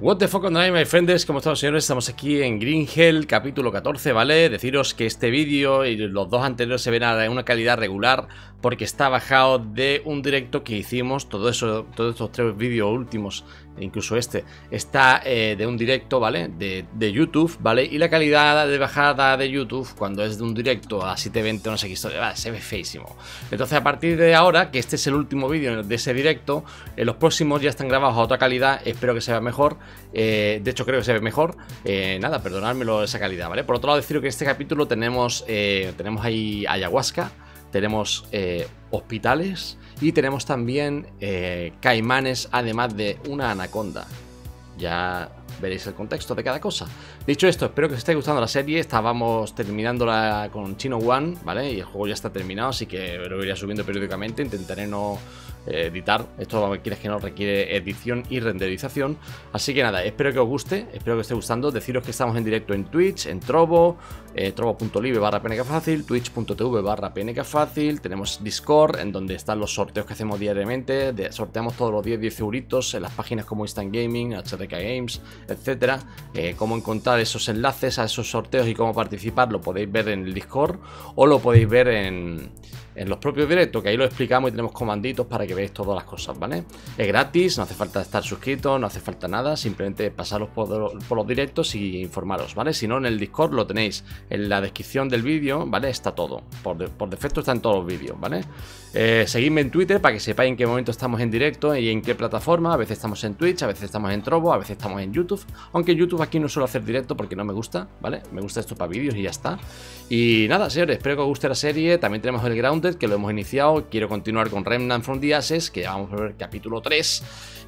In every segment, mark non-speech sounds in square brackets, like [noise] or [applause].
What the fuck on my friends, ¿cómo estamos señores? Estamos aquí en Green Hell, capítulo 14, ¿vale? Deciros que este vídeo y los dos anteriores se ven a una calidad regular porque está bajado de un directo que hicimos, todo eso, todos estos tres vídeos últimos, incluso este, está eh, de un directo, ¿vale? De, YouTube, ¿vale? Y la calidad de bajada de YouTube, cuando es de un directo a 720 no sé qué historia, se ve feísimo. Entonces a partir de ahora, que este es el último vídeo de ese directo, en los próximos ya están grabados a otra calidad, espero que se vea mejor, eh, de hecho creo que se ve mejor, eh, nada, perdonádmelo esa calidad, ¿vale? Por otro lado, deciros que en este capítulo tenemos, tenemos ahí ayahuasca, tenemos eh, hospitales y tenemos también eh, caimanes, además de una anaconda. Ya veréis el contexto de cada cosa. Dicho esto, espero que os esté gustando la serie. Estábamos terminándola con Chino One, ¿vale? Y el juego ya está terminado, así que lo iré subiendo periódicamente. Intentaré no eh, editar. Esto, quieres que no, requiere edición y renderización. Así que nada, espero que os guste, espero que os esté gustando. Deciros que estamos en directo en Twitch, en Trovo, eh, trovo.live barra twitch.tv barra. Tenemos Discord, en donde están los sorteos que hacemos diariamente. sorteamos todos los días 10 euritos en las páginas como Instant Gaming, HDK Games, etcétera. Eh, cómo encontrar esos enlaces a esos sorteos y cómo participar lo podéis ver en el Discord o lo podéis ver en en los propios directos, que ahí lo explicamos y tenemos comanditos para que veáis todas las cosas, ¿vale? Es gratis, no hace falta estar suscrito, no hace falta nada, simplemente pasaros por, los directos y informaros, ¿vale? Si no, en el Discord lo tenéis en la descripción del vídeo, ¿vale? Está todo, por, defecto está en todos los vídeos, ¿vale? Eh, seguidme en Twitter para que sepáis en qué momento estamos en directo y en qué plataforma, a veces estamos en Twitch, a veces estamos en Trovo, a veces estamos en YouTube, aunque YouTube aquí no suelo hacer directo porque no me gusta, ¿vale? Me gusta esto para vídeos y ya está. Y nada, señores, espero que os guste la serie, también tenemos el Grounded que lo hemos iniciado. Quiero continuar con Remnant from the Ashes, que ya vamos a ver capítulo 3.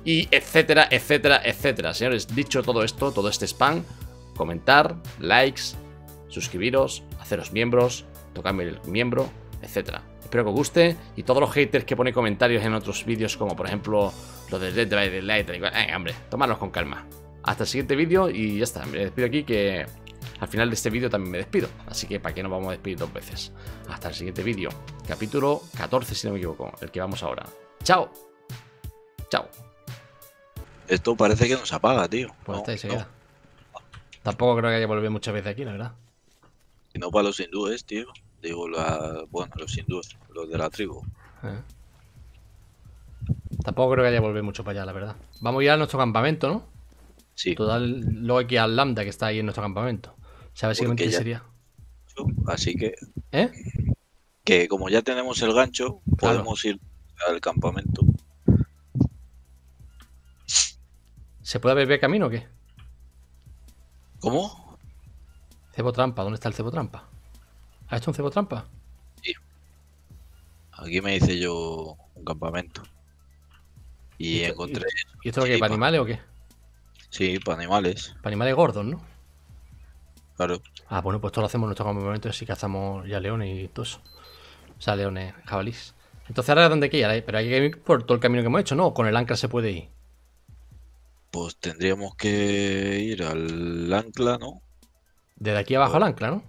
Y etcétera, etcétera, etcétera. Señores, dicho todo esto, todo este spam, comentar, likes, suscribiros, haceros miembros, tocarme el miembro, etcétera. Espero que os guste. Y todos los haters que ponen comentarios en otros vídeos, como por ejemplo los de Dead by Daylight, eh, hombre, tomadlos con calma. Hasta el siguiente vídeo y ya está. Me despido aquí que al final de este vídeo también me despido, así que para qué nos vamos a despedir dos veces. Hasta el siguiente vídeo, capítulo 14 si no me equivoco, el que vamos ahora. ¡Chao! ¡Chao! Esto parece que nos apaga, tío. Pues está ahí se queda. Tampoco creo que haya volver muchas veces aquí, la verdad. Y no para los hindúes, tío. Digo, la... bueno, los hindúes, los de la tribu. Eh. Tampoco creo que haya volver mucho para allá, la verdad. Vamos ya a nuestro campamento, ¿no? Sí. Total, luego aquí al Lambda que está ahí en nuestro campamento. O sea, básicamente sería. Así que. ¿Eh? Que como ya tenemos el gancho, podemos ir al campamento. ¿Se puede beber camino o qué? ¿Cómo? Cebo trampa, ¿dónde está el cebo trampa? ¿Has hecho un cebo trampa? Sí. Aquí me hice yo un campamento. Y, encontré. ¿Y esto es para animales o qué? Sí, para animales. Para animales gordos, ¿no? Claro. Ah, bueno, pues esto lo hacemos en nuestro campamento, así cazamos ya leones y todo eso. O sea, leones, jabalís. Entonces ahora dónde hay que ir, pero hay que ir por todo el camino que hemos hecho, ¿no? con el ancla se puede ir. Pues tendríamos que ir al ancla, ¿no? Desde aquí abajo al ancla, ¿no?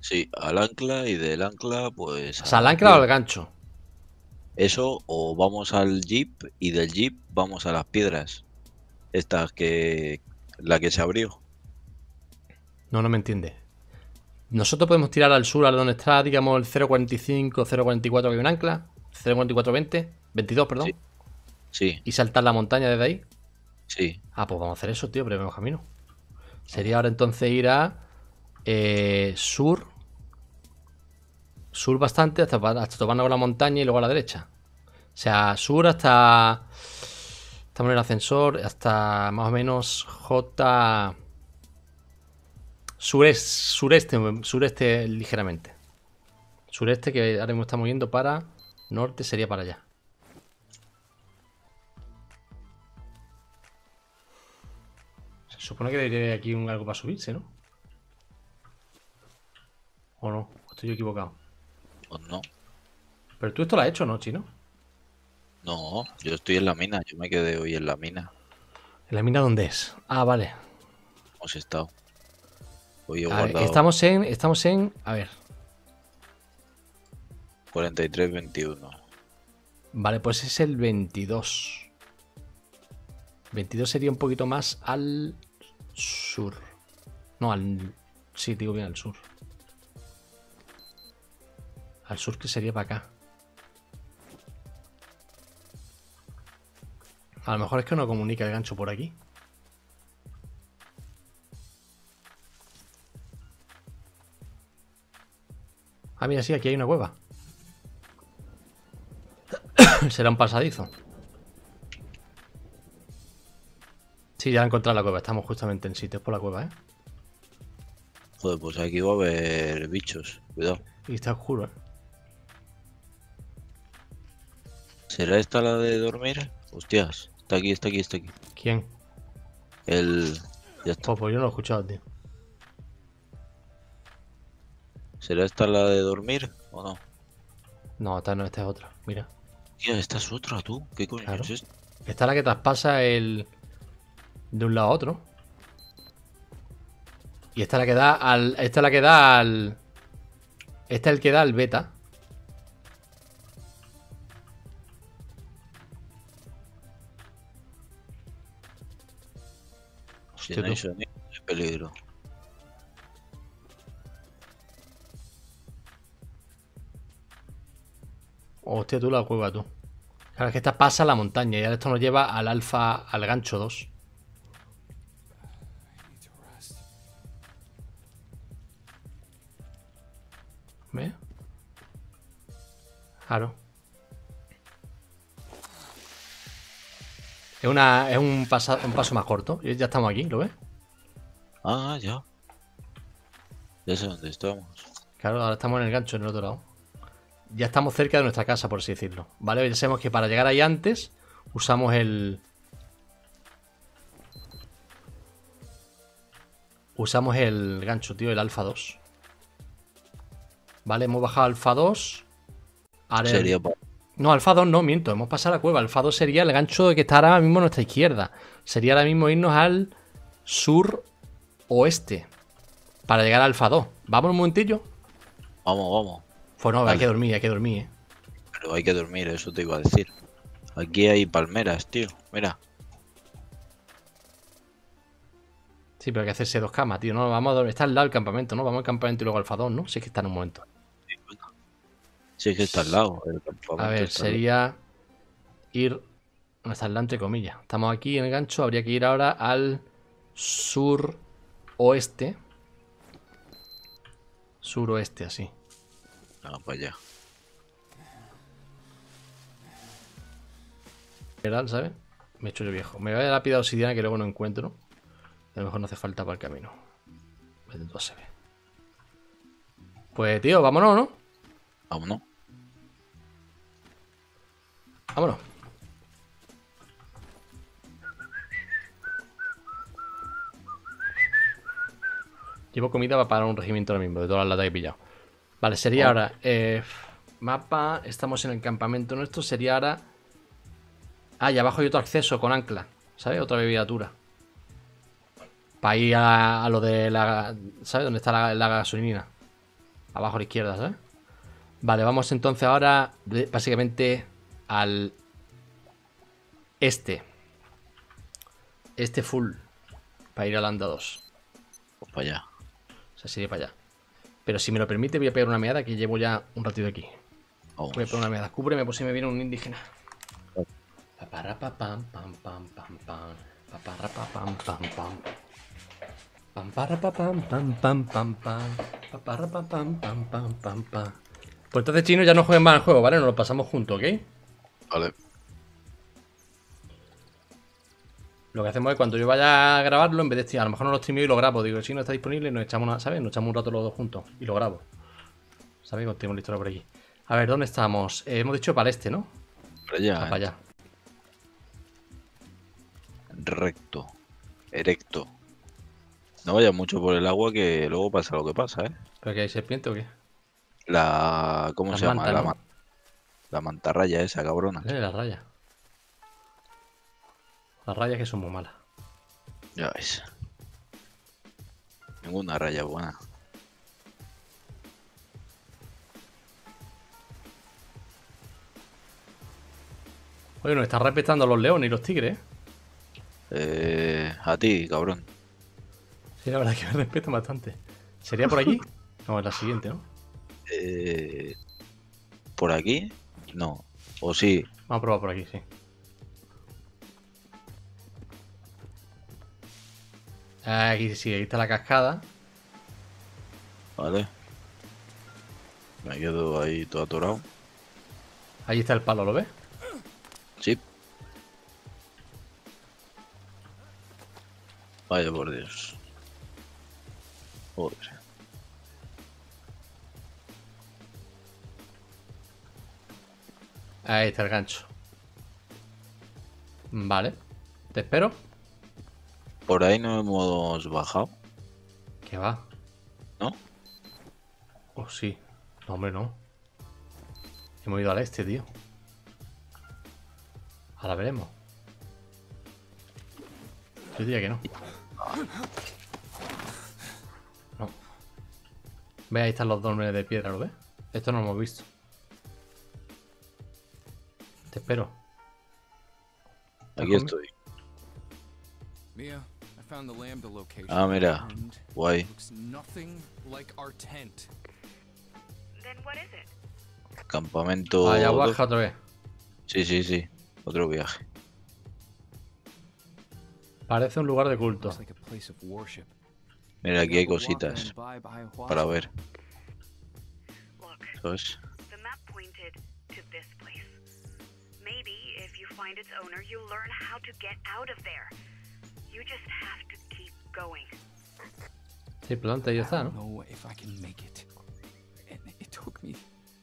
Sí, al ancla y del ancla, pues. O sea, al ancla o al gancho. Eso, o vamos al jeep y del jeep vamos a las piedras. Esta que. La que se abrió. No, no me entiende. Nosotros podemos tirar al sur, a donde está, digamos, el 0.45, 0.44 que hay un ancla. 0.4420, 22, perdón. Sí. ¿Y saltar la montaña desde ahí? Sí. Ah, pues vamos a hacer eso, tío, pero vemos camino. Sería ahora entonces ir a eh, sur. Sur bastante, hasta, hasta toparnos con la montaña y luego a la derecha. O sea, sur hasta Estamos en el ascensor hasta más o menos J. Sureste, sureste, sureste ligeramente. Sureste que ahora mismo estamos yendo para norte, sería para allá. Se supone que debería haber aquí un, algo para subirse, ¿no? ¿O no? estoy equivocado? Pues no. Pero tú esto lo has hecho, ¿no, chino? No, yo estoy en la mina, yo me quedé hoy en la mina. ¿En la mina dónde es? Ah, vale. Hemos estado. Hoy estamos en. Estamos en. A ver. 43-21. Vale, pues es el 22. 22 sería un poquito más al sur. No, al... Sí, digo bien al sur. Al sur que sería para acá. A lo mejor es que no comunica el gancho por aquí. Ah, mira, sí, aquí hay una cueva. [coughs] Será un pasadizo. Sí, ya he encontrado la cueva. Estamos justamente en sitio por la cueva, ¿eh? Joder, pues aquí va a haber bichos. Cuidado. Y está oscuro, ¿eh? ¿Será esta la de dormir? Hostias, está aquí, está aquí, está aquí. ¿Quién? El... Ya está. Oh, pues yo no lo he escuchado, tío. ¿Será esta la de dormir o no? No, esta no, esta es otra. Mira. Tío, esta es otra, tú. ¿Qué coño Claro. es esto? Esta es la que traspasa el... De un lado a otro. Y esta es la que da al... Esta es la que da al... Este es el que da al beta. Si Hostia, no hay tú. sonido, es peligro. Hostia, tú la cueva, tú. Claro, es que esta pasa la montaña y ahora esto nos lleva al alfa, al gancho 2. ¿Ves? Claro. Es, una, es un, pasa- un paso más corto. Ya estamos aquí, ¿lo ves? Ah, ya. Ya sé dónde estamos. Claro, ahora estamos en el gancho en el otro lado. Ya estamos cerca de nuestra casa, por así decirlo. ¿Vale? Ya sabemos que para llegar ahí antes usamos el... Usamos el gancho, tío, el alfa 2. Vale, hemos bajado alfa 2. Ahora el- Sería pa- No, alfa 2 no, miento, hemos pasado la cueva. Alfa 2 sería el gancho que está ahora mismo a nuestra izquierda. Sería ahora mismo irnos al sur oeste. Para llegar al alfa 2. ¿Vamos un momentillo? Vamos, vamos. Pues no, hay que dormir, hay que dormir, eh. Pero hay que dormir, eso te iba a decir. Aquí hay palmeras, tío. Mira. Sí, pero hay que hacerse dos camas, tío. No, vamos a dormir. Está al lado del campamento, ¿no? Vamos al campamento y luego al fadón, ¿no? Sí que está en un momento. Sí, es que está al lado. el A ver, sería ir. Lado, entre comillas. Estamos aquí en el gancho. Habría que ir ahora al sur oeste. Suroeste, así. No, para allá. General, ¿sabes? Me he hecho yo viejo. Me voy a la lápida obsidiana que luego no encuentro. A lo mejor no hace falta para el camino. A saber. Pues, tío, vámonos, ¿no? Vámonos. Vámonos. Llevo comida para parar un regimiento ahora mismo, de todas las latas que he pillado. Vale, sería Oh. ahora. eh, mapa. Estamos en el campamento nuestro. Sería ahora. Ah, y abajo hay otro acceso con ancla. ¿Sabes? Otra bebidatura. Para ir a, a lo de la. ¿Sabes? ¿Dónde está la, la gasolina? Abajo a la izquierda, ¿sabes? Vale, vamos entonces ahora. Básicamente al este. Este full. Para ir al anda 2. Pues para allá. O sea, sería para allá. Pero si me lo permite, voy a pegar una meada que llevo ya un ratito aquí. Voy a pegar una meada. Cúbreme por si me viene un indígena. Paparrapapam, pam, pam, pam, pam. Paparrapapam, pam, pam. Pam, pam, pam, pam. Paparrapapam, pam, pam, pam, pam. Pues entonces, chino, ya no jueguen más el juego, ¿vale? Nos lo pasamos juntos, ¿ok? Vale. Lo que hacemos es cuando yo vaya a grabarlo, en vez de a lo mejor no lo streameo y lo grabo. Digo, si no está disponible, nos echamos una, ¿sabes? Nos echamos un rato los dos juntos y lo grabo. ¿Sabes? Tengo la historia por aquí. A ver, ¿dónde estamos? Eh, hemos dicho para este, ¿no? Para allá. Ah, para allá. Recto. Erecto. No vayas mucho por el agua que luego pasa lo que pasa, ¿eh? ¿Pero que hay serpiente o qué? La... ¿Cómo se llama? la, ¿no? La mantarraya esa, cabrona. Eh, las rayas. Las rayas que son muy malas. Ya ves. Ninguna raya buena. Oye, nos están respetando los leones y los tigres, ¿eh? Eh, a ti, cabrón. Sí, la verdad es que me respetan bastante. ¿Sería por aquí? [laughs] No, es la siguiente, ¿no? Eh, ¿Por aquí? No. ¿O sí? Vamos a probar por aquí, sí. Aquí sí, ahí está la cascada. Vale. Me quedo ahí todo atorado. Ahí está el palo, ¿lo ves? Sí. Vaya por Dios. Joder. Ahí está el gancho. Vale. Te espero. Por ahí no hemos bajado, ¿Qué va? ¿no? Oh, sí. No, hombre, no. Hemos ido al este, tío. Ahora veremos. Yo diría que no. No. Ve, ahí están los dólmenes de piedra, ¿lo ves? Esto no lo hemos visto. Espero. Aquí estoy. Mia, I found the lambda location. Ah, mira. and Guay. Looks nothing like our tent. Then what is it? Campamento. Vaya, dos. baja otra vez. Sí, sí, sí. Otro viaje. Parece un lugar de culto. Mira, aquí hay cositas para ver. ¿Sabes? Find its owner, you'll learn how to get out of there. You just have to keep going. Sí, planta y ya I está, ¿no? know if I can make it. And it took me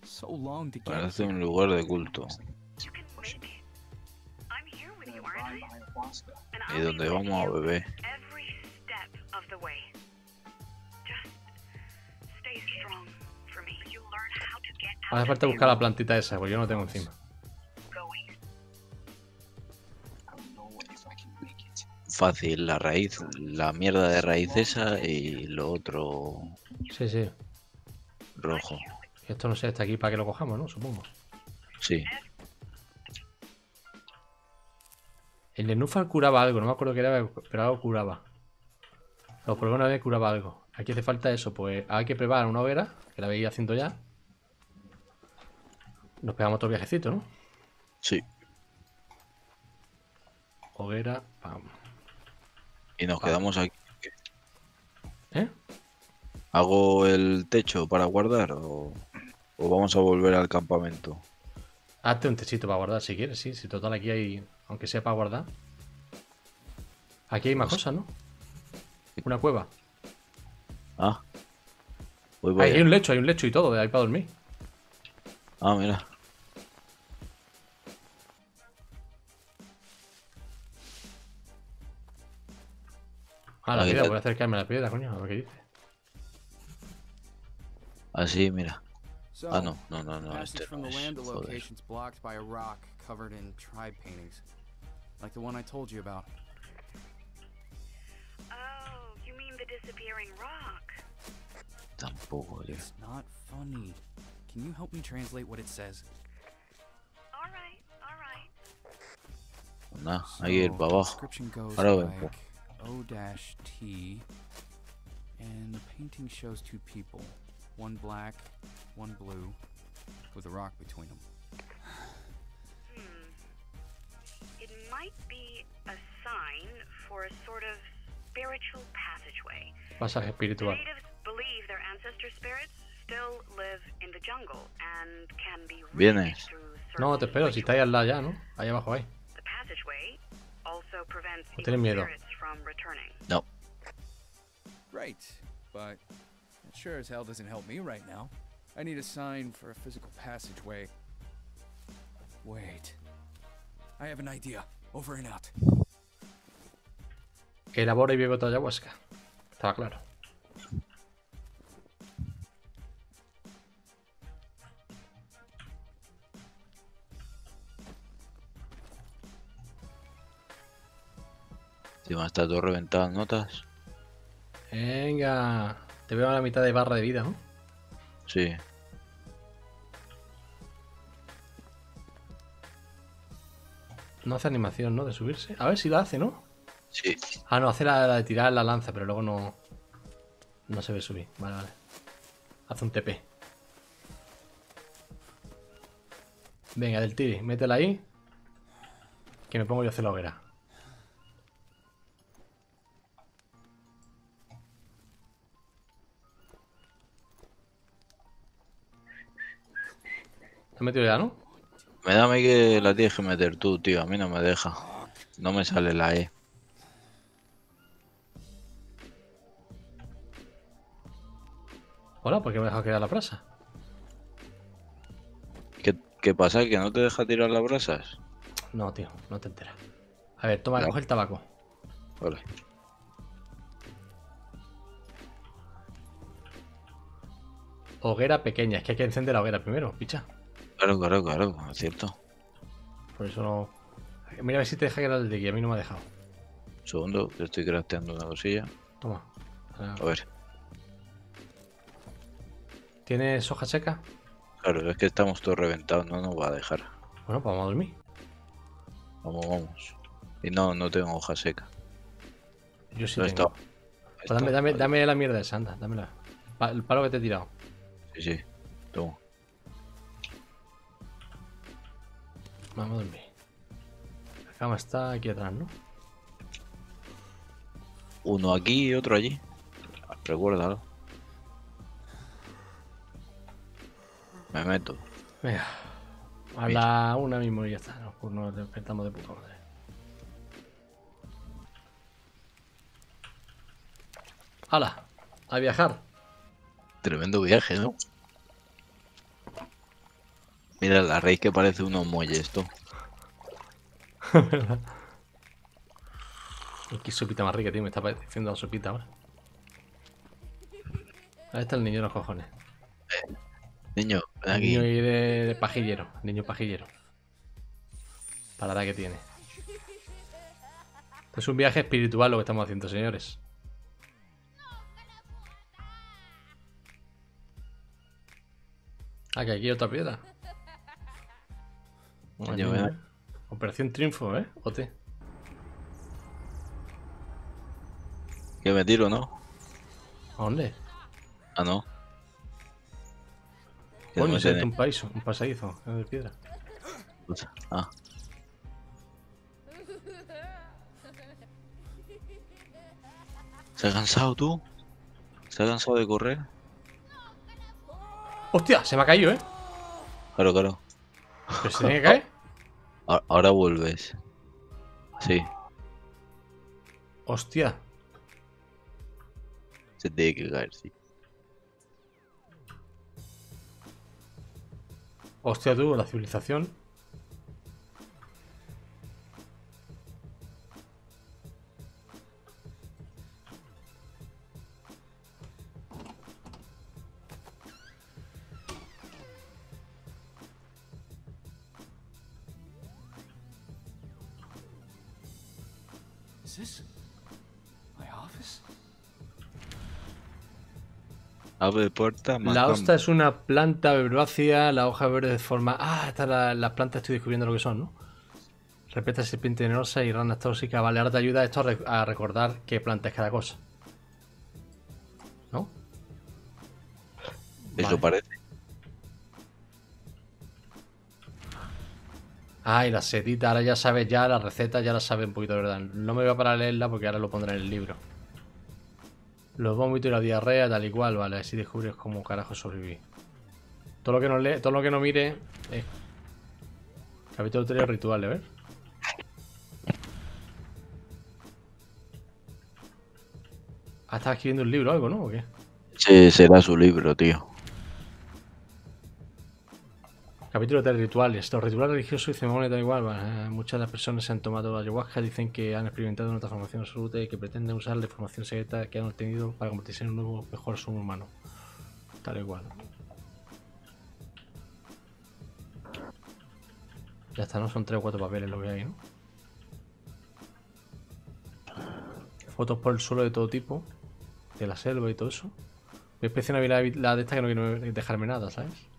so long to get Parece here. un lugar de culto. You can make it. I'm here with you, aren't I? And Y donde vamos a you beber. every step of the way. Just stay strong for me. You learn how to get out Hace falta buscar la plantita esa, porque yo no tengo encima. Fácil, la raíz, la mierda de raíz esa y lo otro Sí, sí. rojo. Esto no sé, está aquí para que lo cojamos, ¿no? Supongo. Sí. El Nenúfar curaba algo, no me acuerdo qué era, pero algo curaba. Lo probé una vez curaba algo. Aquí hace falta eso, pues hay que preparar una hoguera, que la veis haciendo ya. Nos pegamos otro viajecito, ¿no? Sí. Hoguera, pam. Y nos Vale. quedamos aquí. ¿Eh? ¿Hago el techo para guardar o, o vamos a volver al campamento? Hazte un techito para guardar si quieres, sí. Si total aquí hay, aunque sea para guardar. Aquí hay más Pues- cosas, ¿no? Una cueva. Ah. Ahí hay un lecho, hay un lecho y todo, de ahí para dormir. Ah, mira. Ah, la piedra, voy a acercarme a la piedra, coño, a ver qué dice. Así, mira. So, Ah, no, no, no, no. Este no es. Joder. location's blocked by a rock covered in tribe paintings. Like the one I told you about. Oh, you mean the disappearing rock? Tampoco, tío. It's not funny. Can you help me translate what it says? All right, all right. Pues Nada, hay que ir para abajo. Ahora vengo. like O dash T, and the painting shows two people, one black, one blue, with a rock between them. Hmm. It might be a sign for a sort of spiritual passageway. Pasaje The espiritual. natives believe their ancestor spirits still live in the jungle and can be Vienes. reached through No, te certain espero, si está ahí al lado ya, ¿no? Ahí abajo ahí. The passageway also prevents No tienes miedo. Spirits from returning. No. Great, but it sure as hell doesn't help me right now. I need a sign for a physical passageway. Wait. I have an idea. Over and out. Elabora y bebe otra ayahuasca. Estaba claro. Todo reventado en notas. Venga. Te veo a la mitad de barra de vida, ¿no? Sí. No hace animación, ¿no? De subirse. A ver si la hace, ¿no? Sí. Ah, no, hace la, la de tirar la lanza, pero luego no. No se ve subir. Vale, vale. Hace un TP. Venga, del tiri, métela ahí. Que me pongo yo a hacer la hoguera. ¿Te has metido ya, no? Me da a mí que la tienes que meter tú, tío. A mí no me deja. No me sale la E. Hola, ¿por qué me dejado quedar la brasa? ¿Qué, qué pasa? ¿Que no te deja tirar las brasas? No, tío, no te enteras. A ver, toma, coge el tabaco. Vale. Hoguera pequeña, es que hay que encender la hoguera primero, picha. Claro, claro, claro, es cierto. Por eso no. Mira a ver si te deja quedar el de aquí, a mí no me ha dejado. Un segundo, que estoy crafteando una cosilla. Toma. A ver. ¿Tienes hoja seca? Claro, es que estamos todos reventados, no nos va a dejar. Bueno, pues vamos a dormir. Vamos, vamos. Y no, no tengo hoja seca. Yo sí No tengo. está. Pues dame, dame, dame la mierda esa, anda, dámela. El palo que te he tirado. Sí, sí. Toma. Vamos a dormir. La cama está aquí atrás, ¿no? Uno aquí y otro allí. Recuérdalo. Me meto. Venga. A la una mismo y ya está. Pues nos despertamos de puta madre. ¡Hala! A viajar. Tremendo viaje, ¿no? Mira la raíz que parece unos muelles, tú. Uy, Qué sopita más rica, tío. Me está pareciendo la sopita ahora. Ahí está el niño de los cojones. Niño, ven El aquí. niño ahí de, de pajillero. Niño pajillero. Para la que tiene. Esto es un viaje espiritual lo que estamos haciendo, señores. Ah, que aquí hay otra piedra. Bueno. ¿eh? Operación Triunfo, ¿eh? Ote. Que me tiro, ¿no? ¿A dónde? Ah, no. Que Coño, no se tiene- un país, un pasadizo es de piedra. Puta. Ah. ¿Se ha cansado tú? ¿Se ha cansado de correr? ¡Hostia! Se me ha caído, ¿eh? Claro, claro. ¿Pero se tiene que caer? Ahora vuelves. Sí, ¡Hostia! se tiene que caer, sí. Hostia, tú, la civilización. Abre puerta, La mata- hosta es una planta verduácea, la hoja verde de forma. Ah, estas la- las plantas estoy descubriendo lo que son, ¿no? Repeta serpiente venenosa y ranas tóxicas. Vale, ahora te ayuda esto a, re- a recordar qué planta es cada cosa. ¿No? Eso Vale. parece. Ah, y la setita, ahora ya sabes ya, la receta ya la sabes un poquito, de ¿verdad? No me voy a parar a leerla porque ahora lo pondré en el libro. Los vómitos y la diarrea, tal y cual, vale, así descubres cómo carajo sobrevivir. Todo lo que no lee, todo lo que no mire es. Capítulo 3 ritual, ver. Ah, estás escribiendo un libro o algo, ¿no? ¿O qué? Ese será su libro, tío. Capítulo de rituales. Los rituales religiosos y ceremonias da igual. eh, Muchas de las personas se han tomado ayahuasca, dicen que han experimentado una transformación absoluta y que pretenden usar la información secreta que han obtenido para convertirse en un nuevo, mejor ser humano. Tal y cual. Ya está, ¿no? Son tres o cuatro papeles lo que hay, ¿no? Fotos por el suelo de todo tipo. De la selva y todo eso. Inspeccionar bien la, la de esta que no quiero dejarme nada, ¿sabes?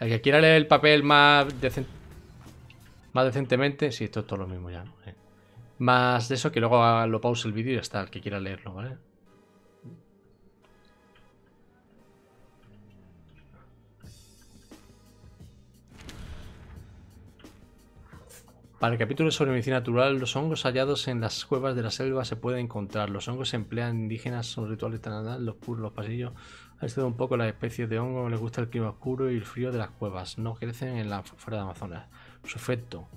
El que quiera leer el papel más, más decentemente, sí, esto es todo lo mismo ya, ¿no? Eh. más de eso que luego lo pause el vídeo y ya está, el que quiera leerlo, ¿vale? Para el capítulo sobre medicina natural, los hongos hallados en las cuevas de la selva se pueden encontrar. Los hongos se emplean indígenas, son rituales tan los puros, los pasillos. Estudiado un poco las especies de hongo, les gusta el clima oscuro y el frío de las cuevas. No crecen en la fuera de Amazonas. Su efecto.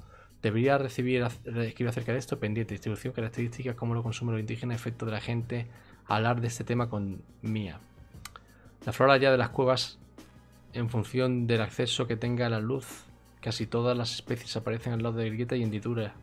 Debería recibir escribir acerca de esto, pendiente, distribución, características, cómo lo consumen los indígenas, efecto de la gente, hablar de este tema con Mía. La flora ya de las cuevas, en función del acceso que tenga a la luz, casi todas las especies aparecen al lado de grietas y hendiduras,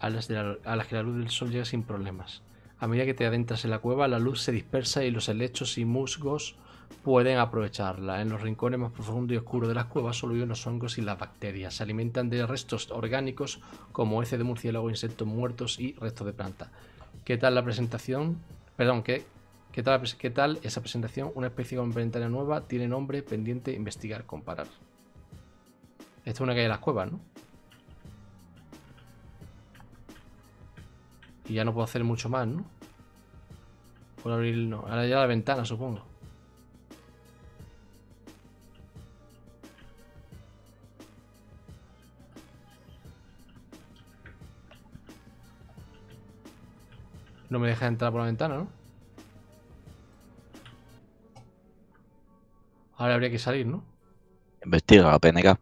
a las, la- a las que la luz del sol llega sin problemas. A medida que te adentras en la cueva, la luz se dispersa y los helechos y musgos pueden aprovecharla. En los rincones más profundos y oscuros de las cuevas solo viven los hongos y las bacterias. Se alimentan de restos orgánicos como heces de murciélago, insectos muertos y restos de planta. ¿Qué tal la presentación? Perdón, ¿qué, qué, tal, la pres- ¿qué tal esa presentación? Una especie complementaria nueva tiene nombre pendiente investigar, comparar. Esto es una calle de las cuevas, ¿no? Y ya no puedo hacer mucho más, ¿no? Puedo abrir. Ahora ya la ventana, supongo. No me deja entrar por la ventana, ¿no? Ahora habría que salir, ¿no? Investiga, PNK.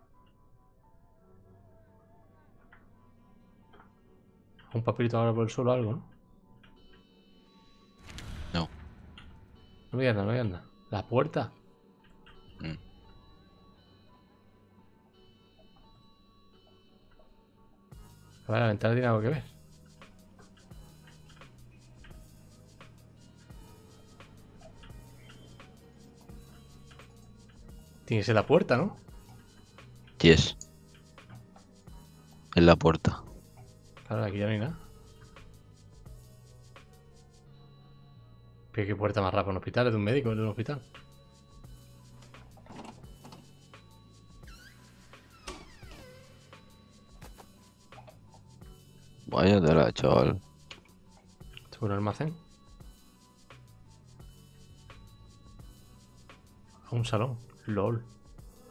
Un papelito ahora por el suelo o algo, ¿no? No. No me anda, no me anda. La puerta. Mm. A ver, la ventana tiene algo que ver. Tiene que ser la puerta, ¿no? Yes. En la puerta. Claro, aquí ya no hay nada. Pero qué puerta más rara un hospital, es de un médico, es de un hospital. Vaya tela, chaval. Esto es un almacén. A un salón. LOL.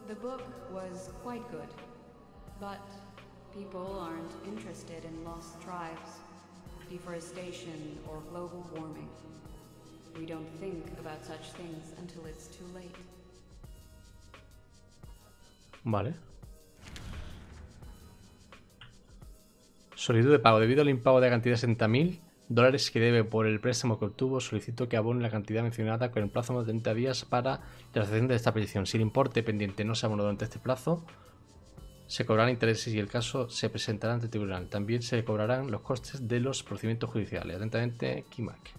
The book was quite good, but people aren't interested in lost tribes, deforestation, or global warming. We don't think about such things until it's too late. Vale. Solicitud de pago. Debido al impago de cantidad de 60.000 dólares que debe por el préstamo que obtuvo, solicito que abone la cantidad mencionada con el plazo de 30 días para la realización de esta petición. Si el importe pendiente no se abonó durante este plazo, se cobrarán intereses y el caso se presentará ante el tribunal. También se cobrarán los costes de los procedimientos judiciales. Atentamente, Kimak.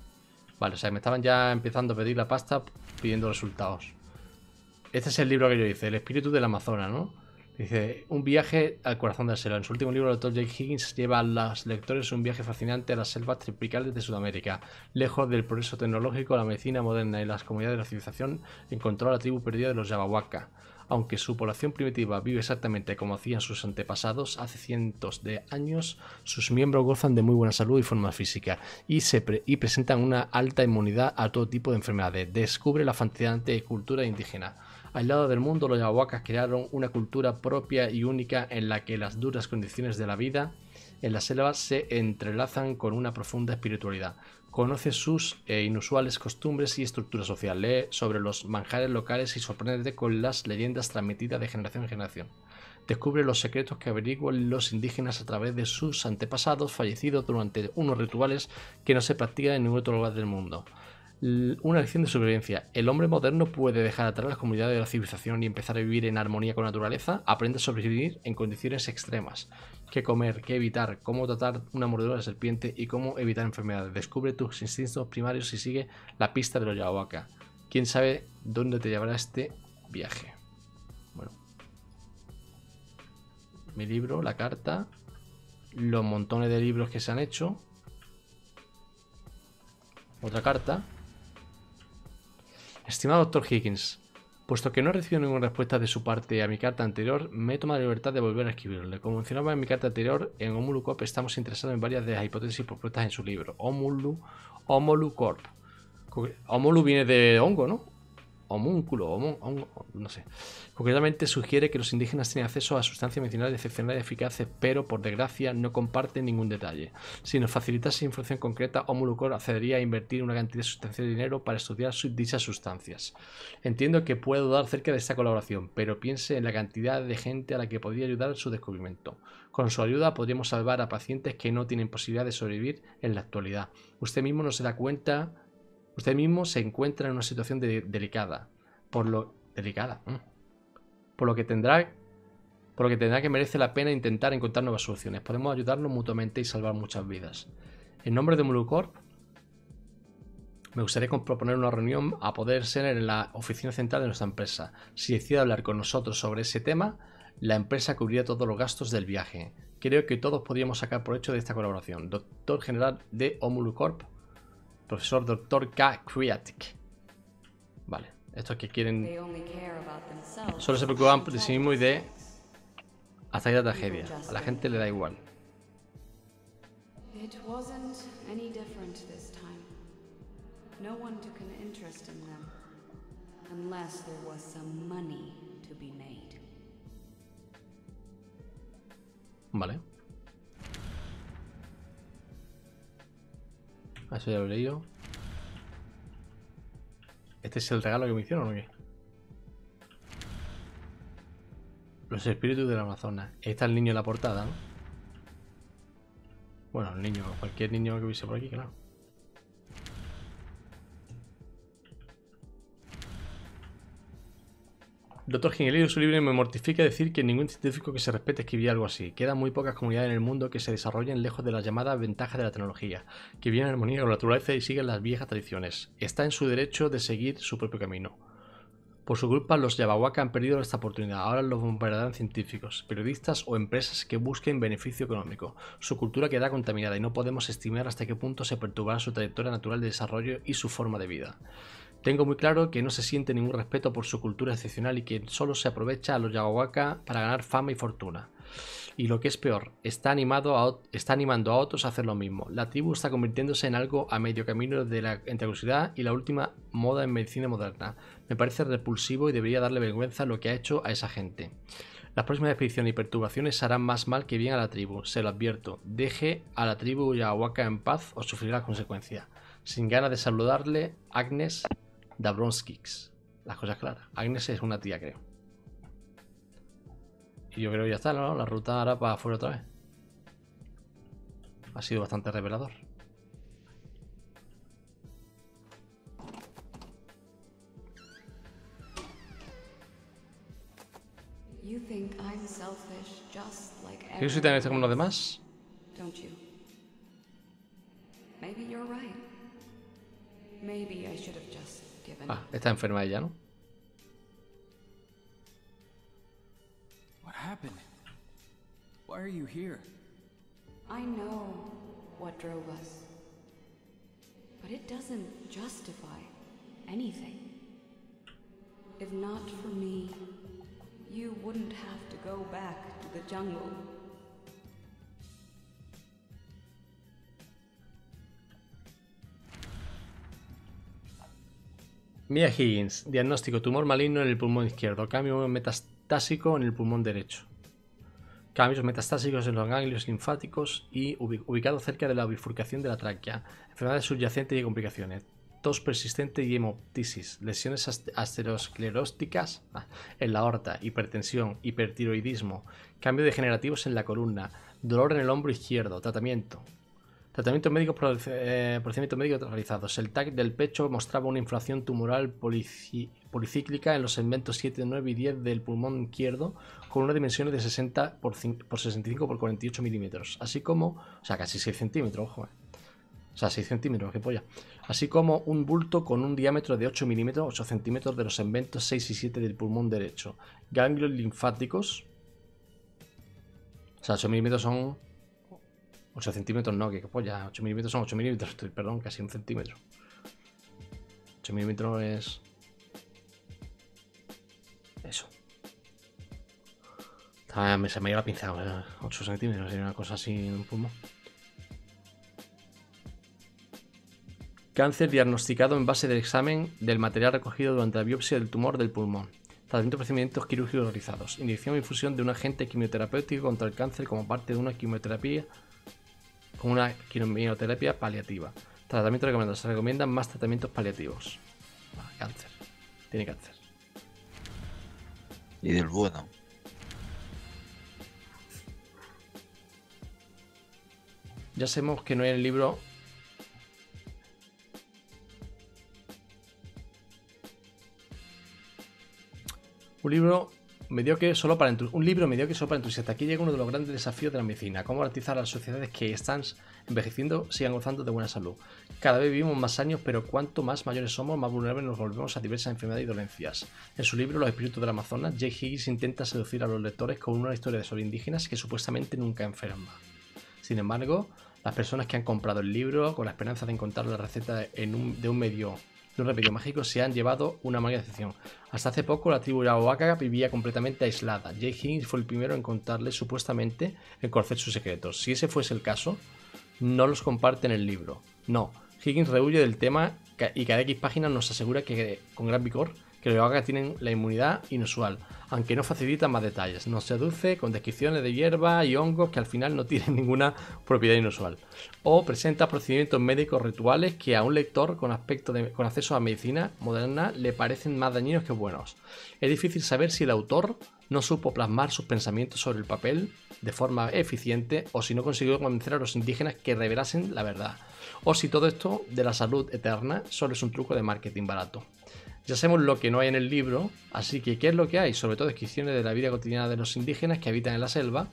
Vale, o sea, me estaban ya empezando a pedir la pasta pidiendo resultados. Este es el libro que yo hice, El espíritu del Amazonas, ¿no? Dice, un viaje al corazón de la selva. En su último libro, el autor Jake Higgins lleva a los lectores un viaje fascinante a las selvas tropicales de Sudamérica. Lejos del progreso tecnológico, la medicina moderna y las comunidades de la civilización, encontró a la tribu perdida de los Yabawaka. Aunque su población primitiva vive exactamente como hacían sus antepasados hace cientos de años, sus miembros gozan de muy buena salud y forma física y, se pre- y presentan una alta inmunidad a todo tipo de enfermedades. Descubre la fascinante cultura indígena. Aislados del mundo, los yahuacas crearon una cultura propia y única en la que las duras condiciones de la vida en la selva se entrelazan con una profunda espiritualidad. Conoce sus eh, inusuales costumbres y estructura social. Lee sobre los manjares locales y sorprende con las leyendas transmitidas de generación en generación. Descubre los secretos que averiguan los indígenas a través de sus antepasados fallecidos durante unos rituales que no se practican en ningún otro lugar del mundo. Una lección de supervivencia. El hombre moderno puede dejar atrás las comunidades de la civilización y empezar a vivir en armonía con la naturaleza. Aprende a sobrevivir en condiciones extremas. Qué comer, qué evitar, cómo tratar una mordedura de serpiente y cómo evitar enfermedades. Descubre tus instintos primarios y sigue la pista de los Yahuaca. Quién sabe dónde te llevará este viaje. Bueno. Mi libro, la carta, los montones de libros que se han hecho. Otra carta. Estimado Dr. Higgins, Puesto que no he recibido ninguna respuesta de su parte a mi carta anterior, me he tomado la libertad de volver a escribirle. Como mencionaba en mi carta anterior, en Omulu Corp estamos interesados en varias de las hipótesis propuestas en su libro. Omulu, Omulu Corp. Viene de hongo, ¿no? Homúnculo, homo- hongo, no sé. Concretamente sugiere que los indígenas tienen acceso a sustancias medicinales excepcionales eficaces, pero por desgracia no comparten ningún detalle. Si nos facilitase información concreta, Omulucor accedería a invertir una cantidad sustancial de dinero para estudiar dichas sustancias. Entiendo que puedo dar cerca de esta colaboración, pero piense en la cantidad de gente a la que podría ayudar su descubrimiento. Con su ayuda podríamos salvar a pacientes que no tienen posibilidad de sobrevivir en la actualidad. Usted mismo no se da cuenta, usted mismo se encuentra en una situación de- delicada, por lo delicada. mm. Por lo que tendrá por lo que tendrá que merece la pena intentar encontrar nuevas soluciones. Podemos ayudarnos mutuamente y salvar muchas vidas. En nombre de Mulucorp, me gustaría proponer una reunión a poder ser en la oficina central de nuestra empresa. Si decide hablar con nosotros sobre ese tema, la empresa cubrirá todos los gastos del viaje. Creo que todos podríamos sacar provecho de esta colaboración. Doctor General de Omulucorp, profesor Dr. K. Kriatic. Vale, estos que quieren. Solo se preocupan de sí mismo y de hasta ahí la tragedia. A la gente le da igual. It Eso ya lo he leído. ¿Este es el regalo que me hicieron o qué? Los espíritus del Amazonas. Está el niño en la portada, ¿no? Bueno, el niño, cualquier niño que hubiese por aquí, claro. Doctor Gingelio, su libro me mortifica decir que ningún científico que se respete escribiría algo así. Quedan muy pocas comunidades en el mundo que se desarrollen lejos de las llamadas ventajas de la tecnología, que viven en armonía con la naturaleza y siguen las viejas tradiciones. Está en su derecho de seguir su propio camino. Por su culpa, los Yabawaka han perdido esta oportunidad. Ahora los bombardearán científicos, periodistas o empresas que busquen beneficio económico. Su cultura queda contaminada y no podemos estimar hasta qué punto se perturbará su trayectoria natural de desarrollo y su forma de vida. Tengo muy claro que no se siente ningún respeto por su cultura excepcional y que solo se aprovecha a los Yabawaka para ganar fama y fortuna. Y lo que es peor, está, animado a, está animando a otros a hacer lo mismo. La tribu está convirtiéndose en algo a medio camino de la, entre y la última moda en medicina moderna. Me parece repulsivo y debería darle vergüenza lo que ha hecho a esa gente. Las próximas expediciones y perturbaciones harán más mal que bien a la tribu, se lo advierto. Deje a la tribu Yawaka en paz o sufrirá las consecuencias. Sin ganas de saludarle, Agnes Dabronskix. Las cosas claras. Agnes es una tía, creo. Y yo creo que ya está, ¿no? La ruta ahora para afuera otra vez. Ha sido bastante revelador. You think I'm selfish just like ¿Quieres que también esté como los demás? you're right. Maybe I should have just given Ah, up. está enferma ella, ¿no? What happened? Why are you here? I know what drove us. But it doesn't justify anything. If not for me, you wouldn't have to go back to the jungle. Mia Higgins, diagnóstico tumor maligno en el pulmón izquierdo, cambio metastásico en el pulmón derecho. Cambios metastásicos en los ganglios linfáticos y ubi- ubicado cerca de la bifurcación de la tráquea. Enfermedades subyacentes y complicaciones. Tos persistente y hemoptisis. Lesiones ast- asterosclerósticas ah, en la aorta. Hipertensión, hipertiroidismo. Cambios degenerativos en la columna. Dolor en el hombro izquierdo. Tratamiento. Tratamientos médicos, eh, procedimientos médicos realizados. El TAC del pecho mostraba una inflación tumoral policíclica en los segmentos 7, 9 y 10 del pulmón izquierdo, con unas dimensiones de 60 por, cin- por 65 por 48 milímetros, así como, o sea, casi 6 centímetros, ojo, eh. O sea, 6 centímetros, qué polla. Así como un bulto con un diámetro de 8 milímetros, 8 centímetros de los segmentos 6 y 7 del pulmón derecho. Ganglios linfáticos. O sea, 8 milímetros son 8 centímetros no, que polla, 8 milímetros son 8 milímetros, estoy, perdón, casi un centímetro. 8 milímetros es... Eso. Me se me iba la pinza, eh, 8 centímetros, sería una cosa así en un pulmón. Cáncer diagnosticado en base del examen del material recogido durante la biopsia del tumor del pulmón. Tratamiento de procedimientos quirúrgicos realizados. Inyección e infusión de un agente quimioterapéutico contra el cáncer como parte de una quimioterapia con una quimioterapia paliativa. Tratamiento recomendado. Se recomiendan más tratamientos paliativos. Ah, cáncer. Tiene cáncer. Y del bueno. Ya sabemos que no hay en el libro. Un libro mediocre solo para un libro mediocre solo para entusiastas. Aquí llega uno de los grandes desafíos de la medicina: cómo garantizar a las sociedades que están envejeciendo sigan gozando de buena salud. Cada vez vivimos más años, pero cuanto más mayores somos, más vulnerables nos volvemos a diversas enfermedades y dolencias. En su libro Los espíritus del Amazonas, Jake Higgins intenta seducir a los lectores con una historia sobre indígenas que supuestamente nunca enferman. Sin embargo, las personas que han comprado el libro con la esperanza de encontrar la receta de un medio de un remedio mágico se han llevado una mala decepción. Hasta hace poco la tribu Arahuaca vivía completamente aislada. Jay Higgins fue el primero en contarle supuestamente en conocer sus secretos. Si ese fuese el caso, no los comparte en el libro. No, Higgins rehuye del tema y cada X páginas nos asegura que con gran vigor que los Arahuaca tienen la inmunidad inusual, aunque no facilita más detalles. Nos seduce con descripciones de hierba y hongos que al final no tienen [laughs] ninguna propiedad inusual. O presenta procedimientos médicos rituales que a un lector con, con acceso a medicina moderna le parecen más dañinos que buenos. Es difícil saber si el autor no supo plasmar sus pensamientos sobre el papel de forma eficiente o si no consiguió convencer a los indígenas que revelasen la verdad. O si todo esto de la salud eterna solo es un truco de marketing barato. Ya sabemos lo que no hay en el libro, así que ¿qué es lo que hay? Sobre todo descripciones de la vida cotidiana de los indígenas que habitan en la selva,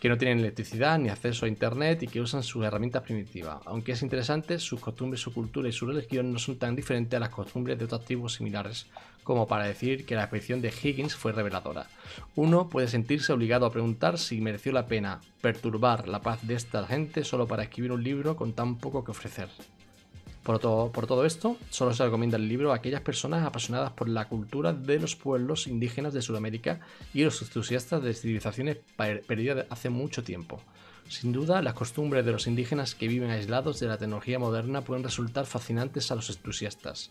que no tienen electricidad ni acceso a internet y que usan sus herramientas primitivas. Aunque es interesante, sus costumbres, su cultura y su religión no son tan diferentes a las costumbres de otras tribus similares como para decir que la expedición de Higgins fue reveladora. Uno puede sentirse obligado a preguntar si mereció la pena perturbar la paz de esta gente solo para escribir un libro con tan poco que ofrecer. Por todo, esto, solo se recomienda el libro a aquellas personas apasionadas por la cultura de los pueblos indígenas de Sudamérica y los entusiastas de civilizaciones per- perdidas hace mucho tiempo. Sin duda, las costumbres de los indígenas que viven aislados de la tecnología moderna pueden resultar fascinantes a los entusiastas,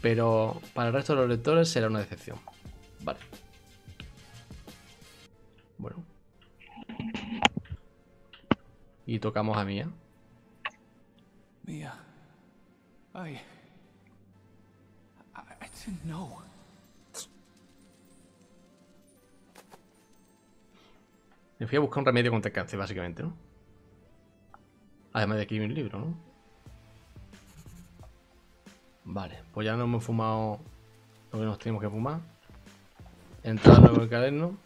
pero para el resto de los lectores será una decepción. Vale. Bueno. Y tocamos a Mía. Mia. I. I, I didn't know. Me fui a buscar un remedio contra el cáncer, básicamente, ¿no? Además de aquí un libro, ¿no? Vale, pues ya nos hemos fumado lo que nos tenemos que fumar. Entrar luego en el caderno.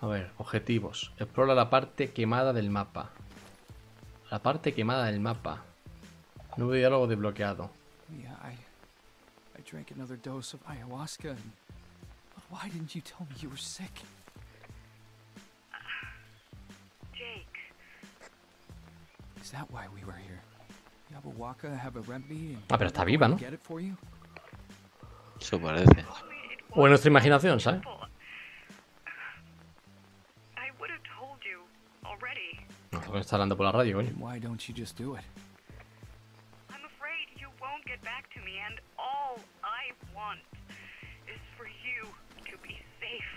A ver, objetivos. Explora la parte quemada del mapa. La parte quemada del mapa. Nuevo diálogo desbloqueado. Mia, I. I drank another dose of ayahuasca and. But why didn't you tell me you were sick? Jake, Is that why we were here? Yabawaka have a remedy. Ah, pero está viva, ¿no? to Get it for you? Eso parece. O en nuestra imaginación, ¿sabes? simple. I would have told you already. No, está hablando por la radio, coño. Then why don't you just do it? Back to me, and all I want is for you to be safe.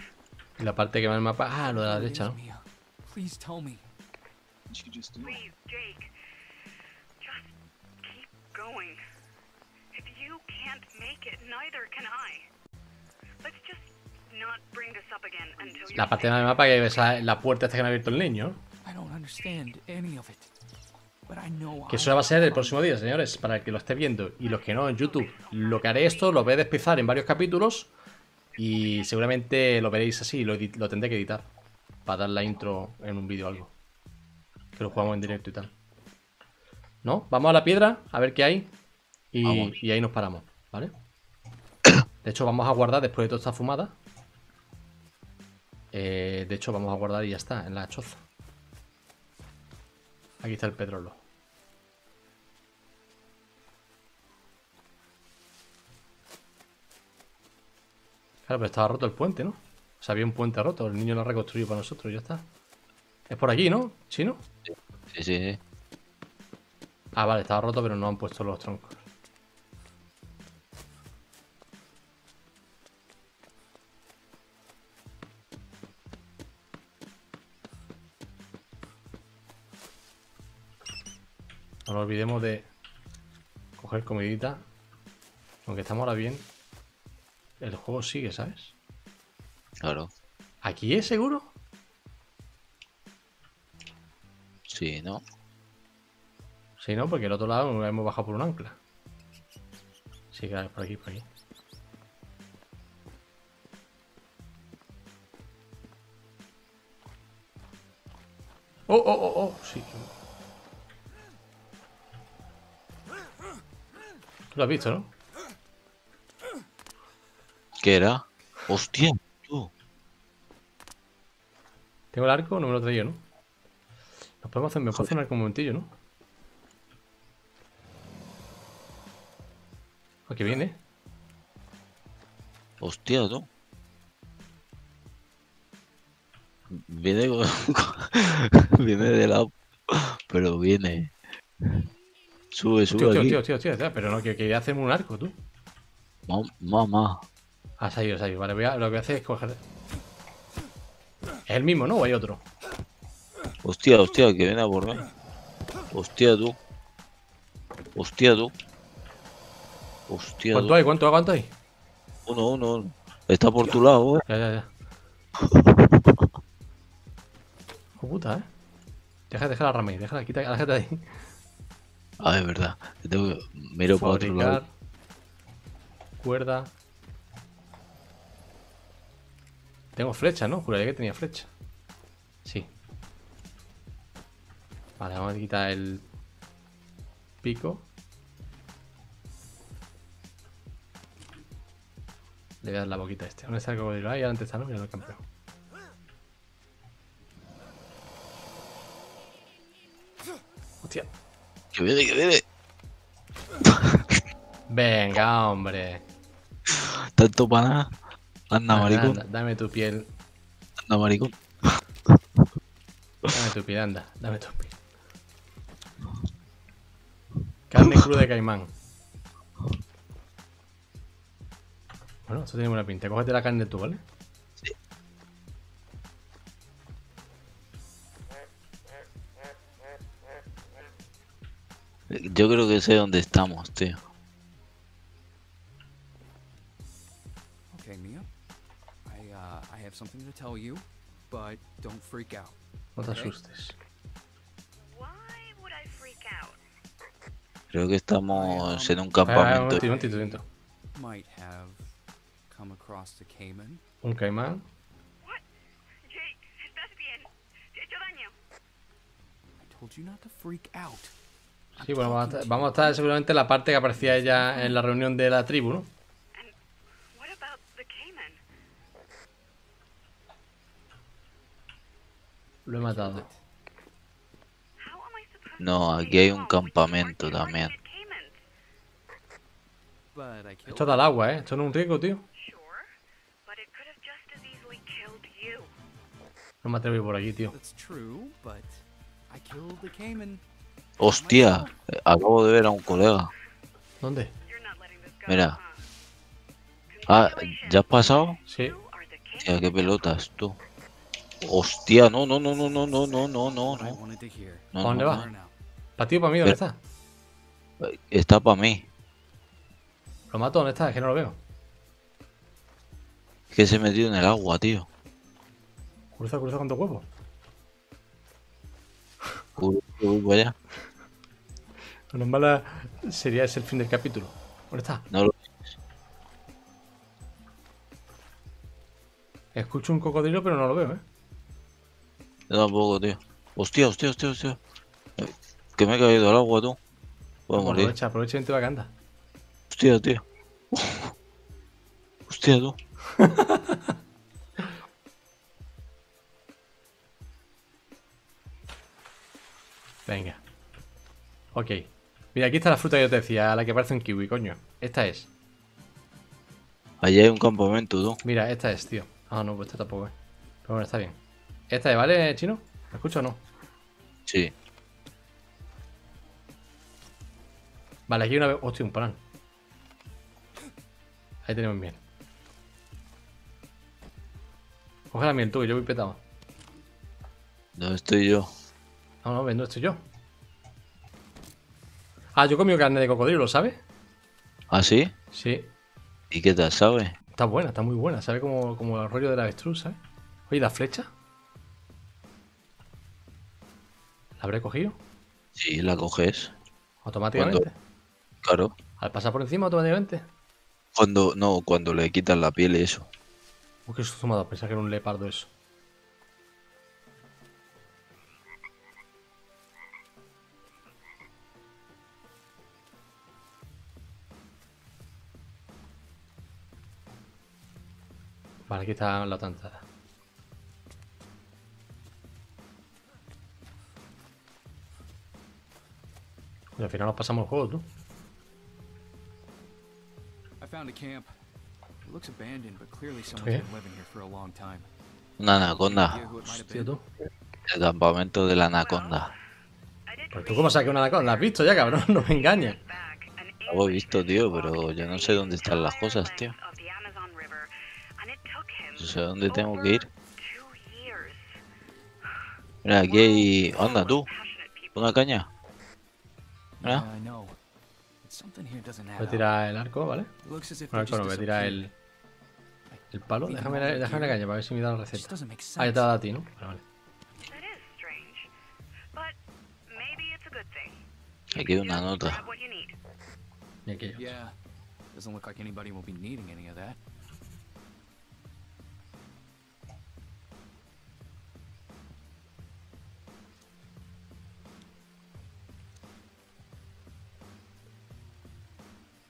Y la parte quemada del mapa. Ah, lo de la derecha. Please tell me. Please, Jake. Just keep going. If you can't make it, neither can I. Let's just not bring this up again until you're La parte del mapa que ves la puerta esta que me ha abierto el niño. I don't understand any of it. Que eso va a ser el próximo día, señores, para el que lo esté viendo. Y los que no en YouTube. Lo que haré esto, lo voy a despezar en varios capítulos. Y seguramente lo veréis así, lo, tendré que editar. Para dar la intro en un vídeo o algo. Que lo jugamos en directo y tal. ¿No? Vamos a la piedra, a ver qué hay. Y ahí nos paramos, ¿vale? De hecho, vamos a guardar después de toda esta fumada. Eh, de hecho, vamos a guardar y ya está, en la choza. Aquí está el petróleo. Claro, pero estaba roto el puente, ¿no? O sea, había un puente roto. El niño lo ha reconstruido para nosotros y ya está. Es por aquí, ¿no? ¿Chino? Sí, sí, sí. Ah, vale, estaba roto, pero no han puesto los troncos. Nos olvidemos de coger comidita. Aunque estamos ahora bien. El juego sigue, ¿sabes? Claro. ¿Aquí es seguro? Sí, ¿no? Sí, ¿no? Porque el otro lado hemos bajado por un ancla. Sí, claro, por aquí, por aquí. Oh, oh, oh, oh, sí. Lo has visto, ¿no? ¿Qué era? Hostia, tú. Tengo el arco, no me lo he traído, ¿no? Nos podemos hacer, me puedo hacer un arco un momentillo, ¿no? Ah, que viene. Hostia, tú. Viene con... [laughs] viene de lado. Pero viene. Sube, sube Tío, tío, aquí. tío, tío, tío, tío, pero no, que quería hacerme un arco, tú. Ma- Mamá. Ah, ha ido, se ha ido. Vale, voy a- lo que voy a hacer es coger. ¿Es el mismo, no? ¿O hay otro? Hostia, hostia, que viene a por mí. Hostia, tú. Hostia, tú. Hostia, ¿Cuánto tú. hay? ¿Cuánto, cuánto hay? Uno, uno, uno. Está por tu lado, eh. Ya, ya, ya. Hijo puta, ¿eh? Deja, deja la rama ahí, déjala, quita, déjate ahí. Ah, es verdad. tengo que- Miro para otro lado. Cuerda. Tengo flecha, ¿no? Juraría que tenía flecha. Sí. Vale, vamos a quitar el pico. Le voy a dar la boquita a este. ¿Dónde está el cocodrilo? Ahí adelante está, ¿no? Mira el campeón. Hostia. Que viene, que viene. Venga, hombre. Tanto para nada. Anda, Anda, maricón. anda, dame tu piel. Anda, maricón. Dame tu piel, anda. Dame tu piel. Carne cruda de caimán. Bueno, esto tiene buena pinta. Cógete la carne tú, ¿vale? Yo creo que sé dónde estamos, tío. Okay, Mia. I uh, I have something to tell you, but don't freak out. No te asustes. Why would I freak out? Creo que estamos en un campamento. un momentito, un momentito. Might have come across the Cayman. Un caimán. What? Jake, ¿estás bien? ¿Te he hecho daño? I told you not to freak out. Sí, bueno, vamos a, estar, vamos a estar seguramente en la parte que aparecía ella en la reunión de la tribu, ¿no? Lo he matado. No, aquí hay un campamento también. Esto da al agua, ¿eh? Esto no es un riesgo, tío. No me atrevo a ir por allí, tío. Hostia, acabo de ver a un colega. ¿Dónde? Mira. Ah. ¿ya has pasado? Sí. Hostia, qué pelotas, tú. Hostia, no, no, no, no, no, no, no, no, no, no. No, ¿Pa' dónde no, va? Now. ¿Para ti o para mí? ¿Dónde Pero- está? no. Está para mí. ¿Lo mato? ¿Dónde está? Es que no lo veo. Que se he metido en el agua, tío. Cruza, cruza con huevos. Uy, uy, vaya. Lo normal sería ese el fin del capítulo. ¿Dónde está? No lo... Escucho un cocodrilo, pero no lo veo, ¿eh? Yo tampoco, tío. Hostia, hostia, hostia, hostia. Que me he caído al agua, tú. Voy a morir. Aprovecha, aprovecha y vente va que anda. Hostia, tío. Hostia, tú. [laughs] Venga. Ok. Mira, aquí está la fruta que yo te decía, la que parece un kiwi, coño. Esta es. Allá hay un campamento, tú. Mira, esta es, tío. Ah, no, pues esta tampoco es. Pero bueno, está bien. ¿Esta es, vale, chino? ¿Me escucho o no? Sí. Vale, aquí hay una... Hostia, un plan. Ahí tenemos miel. Coge la miel tú, que yo voy petado. ¿Dónde estoy yo? No, no, vendo esto yo. Ah, yo he comido carne de cocodrilo, ¿sabes? ¿Ah, sí? Sí. ¿Y qué tal, sabes? Está buena, está muy buena. Sabe como, como el rollo de la avestruz, ¿sabes? Oye, ¿la flecha? ¿La habré cogido? Sí, la coges. Automáticamente. Claro. Al pasar por encima automáticamente. Cuando, no, cuando le quitas la piel y eso. Uy, qué dado. Pensaba que era un leopardo eso. Vale, aquí está la otra entrada. Y al final nos pasamos el juego, tú. I found a camp. It looks abandoned, but clearly someone's Okay. been living here for a long time. Una anaconda. Hostia, tú. El campamento de la anaconda. Pues tú cómo saques una anaconda. ¿La has visto ya, cabrón? [laughs] No me engañes. Lo he visto, tío, pero yo no sé dónde están las cosas, tío. Dónde tengo que ir. Mira, aquí hay... Anda, tú. Una caña. Mira. Voy a tirar el arco, ¿vale? They arco no, voy a tirar el, el palo. Déjame, déjame la caña para ver si me da la receta. Ah, ya te la da a ti, ¿no? Vale, vale. Aquí hay una nota. Y aquí hay otro.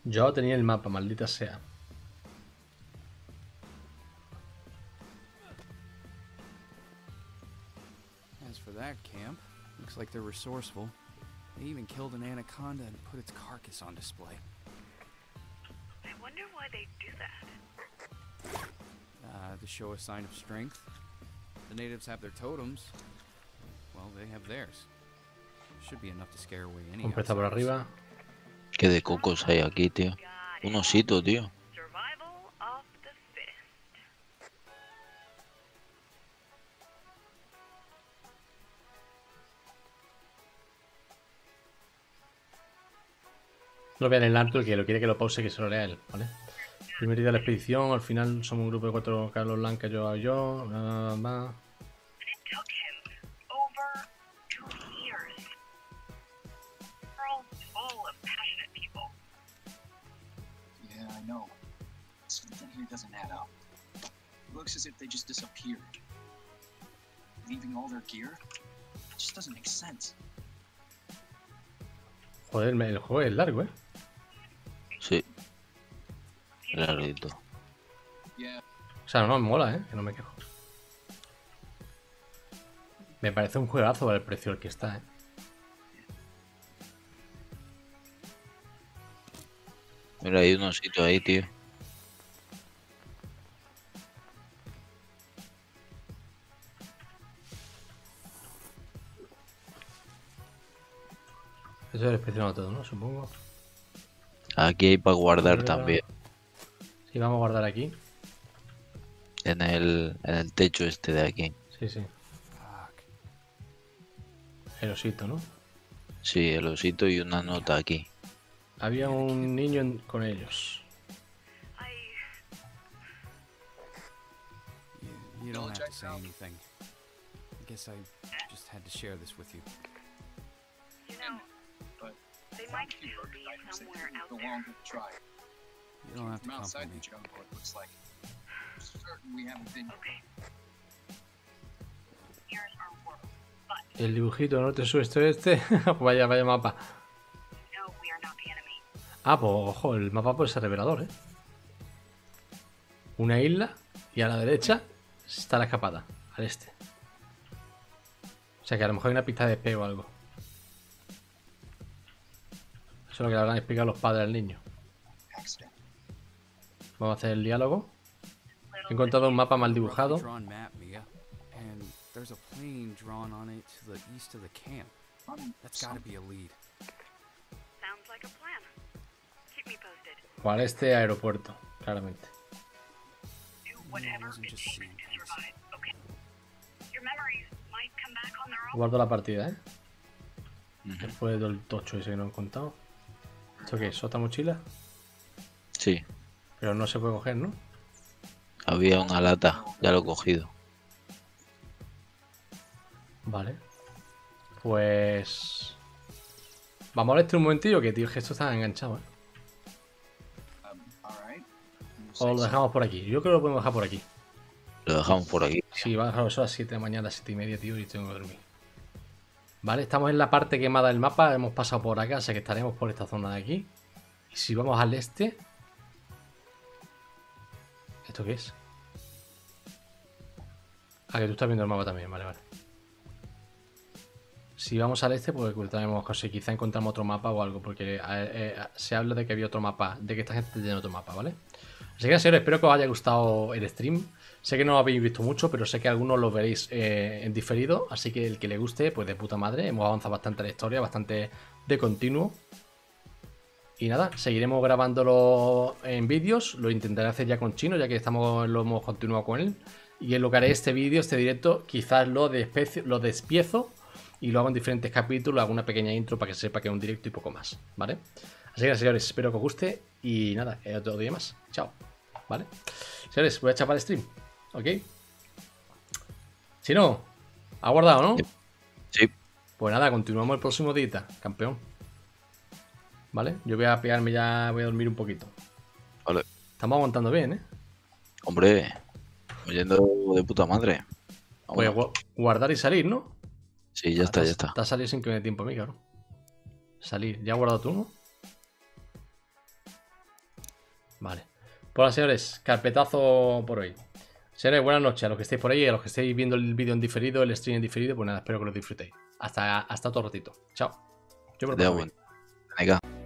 Yo tenía el mapa, maldita sea. As for that camp, looks like they're resourceful. They even killed an anaconda and put its carcass on display. I wonder why they do that. Uh, to show a sign of strength. The natives have their totems. Well, they have theirs. Should be enough to scare away any por arriba. ¿Qué de cocos hay aquí, tío? Un it. osito, tío. No vean el alto, que lo quiere que lo pause, que se lo lea él, ¿vale? Primer día de la expedición, al final somos un grupo de cuatro Carlos Blanca, yo, yo, bla, bla, Looks as if they just disappeared. Leaving all their gear? It just doesn't make sense. Joder, el juego es largo, ¿eh? Sí. Yeah, O sea, no, me mola, ¿eh? Que no me quejo. Me parece un juegazo el precio al que está, ¿eh? Mira, hay un osito ahí, tío. Eso es inspeccionado todo, ¿no? Supongo. Aquí hay para guardar también. Sí, vamos a guardar aquí. En el, en el techo este de aquí. Sí, sí. Fuck. El osito, ¿no? Sí, el osito y una nota aquí. Había un niño en- con ellos. I You, don't have to say anything. I guess I just had to share this with you. you know but they might still be somewhere out there. You don't have to From outside comfort the me. jungle, it looks like. I'm certain we haven't been. Okay. Here's our world. El dibujito norte, sur, este, oeste. [laughs] vaya, vaya mapa. No, we are not the enemy. Ah, pues ojo, el mapa puede ser revelador, ¿eh? Una isla y a la derecha está la escapada, al este. O sea que a lo mejor hay una pista de espe o algo. Eso es lo que le habrán explicado los padres al niño. Vamos a hacer el diálogo. He encontrado un mapa mal dibujado. drawn map, Mia. And there's a plane drawn on it to the east of the camp. I'm That's gotta be a lead. Sounds like a plan. Keep me posted. O al este aeropuerto, claramente. Guardo la partida, ¿eh? Después del tocho ese que no he contado. ¿Esto qué es? ¿Otra mochila? Sí, Pero no se puede coger, ¿no? había una lata, ya lo he cogido. Vale. Pues... Vamos a este un momentillo, que tío, es que esto está enganchado, ¿eh? O lo dejamos por aquí. Yo creo que lo podemos dejar por aquí. Lo dejamos por aquí. Sí, va a dejarlo eso a las 7 de la mañana, a las 7 y media, tío, y tengo que dormir. Vale, estamos en la parte quemada del mapa, hemos pasado por acá, sea que estaremos por esta zona de aquí. Y si vamos al este... ¿Esto qué es? Ah, que tú estás viendo el mapa también, vale, vale. Si vamos al este, pues tenemos cosas, quizá encontramos otro mapa o algo, porque eh, eh, se habla de que había otro mapa, de que esta gente tiene otro mapa, ¿vale? Así que, señores, espero que os haya gustado el stream. Sé que no lo habéis visto mucho, pero sé que algunos lo veréis eh, en diferido. Así que el que le guste, pues de puta madre. Hemos avanzado bastante la historia, bastante de continuo. Y nada, seguiremos grabándolo en vídeos. Lo intentaré hacer ya con Chino, ya que estamos, lo hemos continuado con él. Y en lo que haré este vídeo, este directo, quizás lo, despecio- lo despiezo y lo hago en diferentes capítulos. Hago una pequeña intro para que se sepa que es un directo y poco más, ¿vale? Así que, señores, espero que os guste. Y nada, otro día más. Chao. ¿Vale? Señores, voy a chapar el stream. ¿Ok? Si no, ha guardado, ¿no? Sí, Pues nada, continuamos el próximo día, campeón. ¿Vale? Yo voy a pegarme ya, voy a dormir un poquito. vale. Estamos aguantando bien, ¿eh? Hombre, yendo de puta madre. Pues Vámonos. gu- guardar y salir, ¿no? Sí, ya está, ya está. Has salido sin que me dé tiempo a mí, cabrón. Salir. ¿Ya has guardado tú, no? Vale. Pues señores, carpetazo por hoy. Señores, buenas noches a los que estéis por ahí, a los que estéis viendo el vídeo en diferido, el stream en diferido, pues nada, espero que lo disfrutéis. Hasta, hasta otro ratito. Chao. Yo me lo